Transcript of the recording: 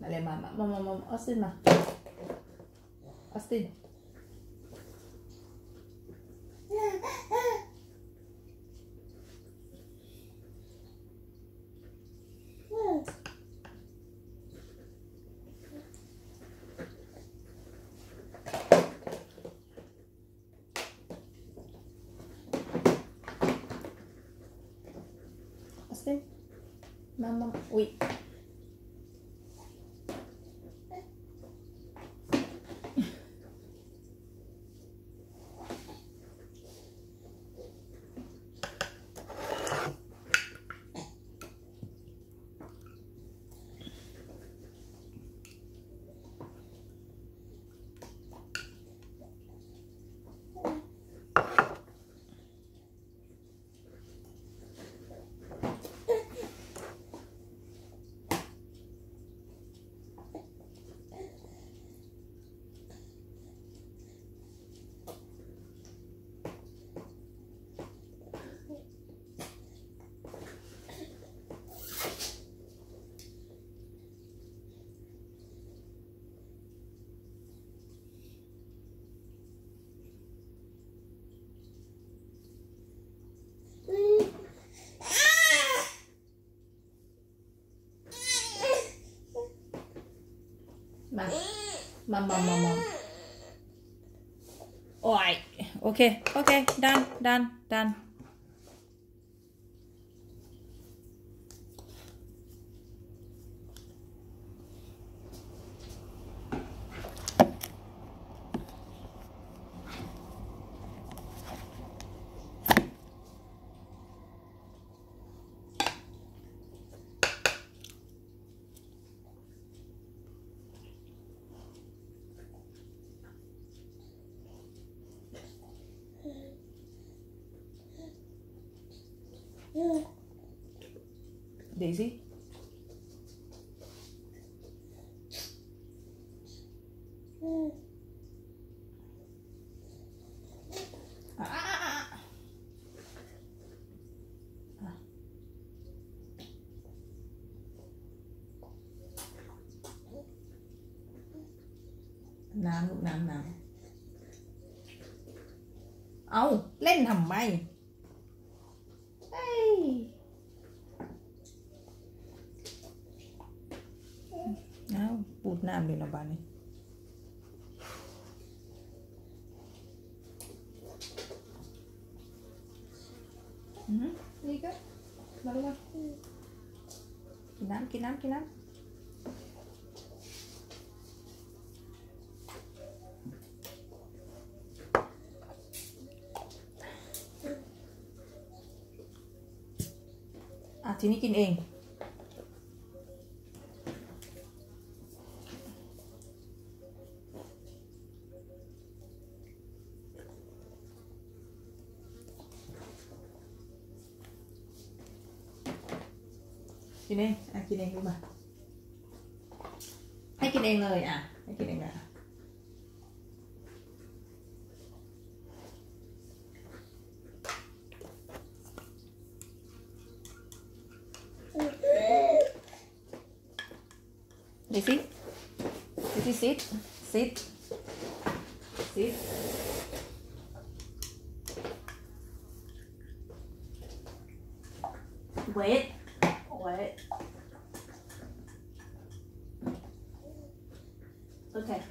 Dale, mamma, mamma, mamma. Och Stina. Och Stina. Mamma, oui. ui mà mà mà mà mà ôi ok ok done done done Daisy à, à, à, à. À.น้ำลูกน้ำ Daisy, gì làm lúc làm nào ông lên thầm bay. na ang binaba ni hmm? Kinam, kinam, kinam. Ah, sini kin eng. chị đen à chị đen của bà thấy chị đen lời à thấy chị đen lời à This sit, This sit it? Sit. Sit. Wait. What? Okay.